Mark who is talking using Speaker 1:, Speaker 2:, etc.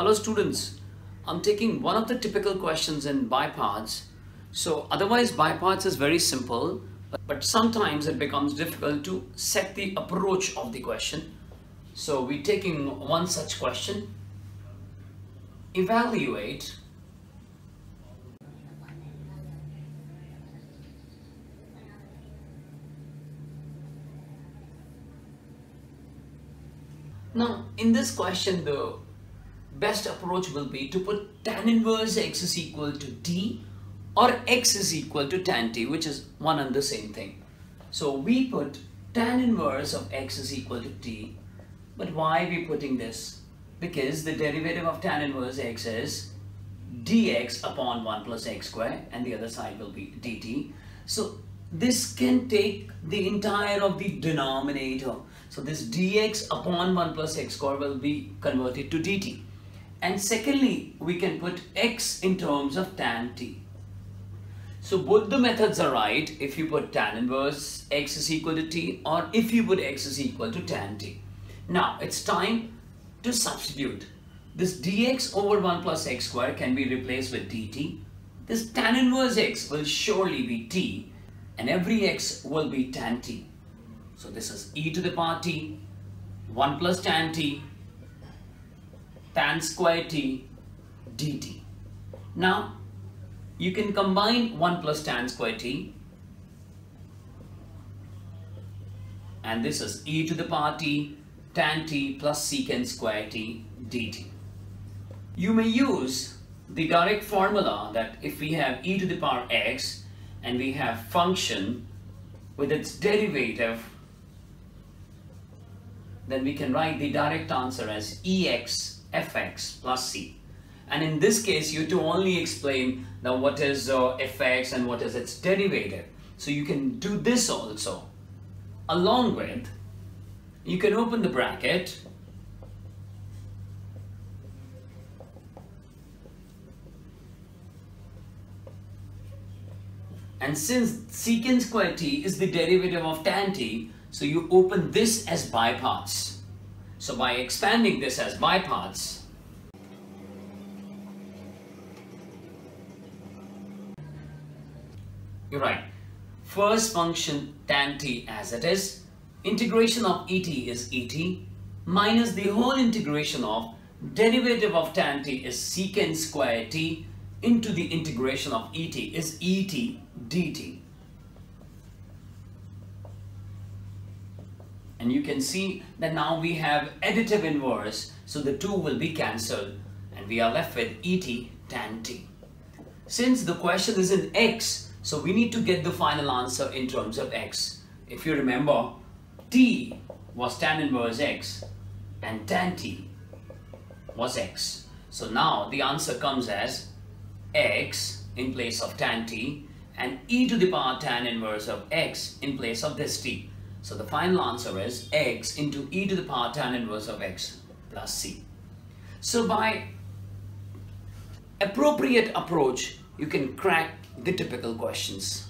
Speaker 1: Hello students, I'm taking one of the typical questions in by parts. So otherwise by parts is very simple, but sometimes it becomes difficult to set the approach of the question. So we're taking one such question. Evaluate Now, in this question, the best approach will be to put tan inverse x is equal to t or x is equal to tan t, which is one and the same thing. So we put tan inverse of x is equal to t, but why are we putting this? Because the derivative of tan inverse x is dx upon 1 plus x square and the other side will be dt. So this can take the entire of the denominator. So this dx upon 1 plus x square will be converted to dt. And secondly, we can put x in terms of tan t. So both the methods are right if you put tan inverse x is equal to t or if you put x is equal to tan t. Now it's time to substitute. This dx over 1 plus x square can be replaced with dt. This tan inverse x will surely be t and every x will be tan t. So this is e to the power t, 1 plus tan t, tan square t dt. Now you can combine 1 plus tan square t and this is e to the power t tan t plus secant square t dt. You may use the direct formula that if we have e to the power x and we have function with its derivative then we can write the direct answer as ex fx plus c. And in this case you to only explain now what is uh, fx and what is its derivative. So you can do this also along with you can open the bracket. And since secant square t is the derivative of tan t, so you open this as by parts. So by expanding this as by parts, you're right. First function tan t as it is, integration of et is et, minus the whole integration of derivative of tan t is secant square t into the integration of et is et dt. And you can see that now we have additive inverse, so the two will be cancelled and we are left with et tan t. Since the question is in x, so we need to get the final answer in terms of x. If you remember, t was tan inverse x and tan t was x. So now the answer comes as x in place of tan t and e to the power tan inverse of x in place of this t. So the final answer is x into e to the power tan inverse of x plus c. So by appropriate approach, you can crack the typical questions.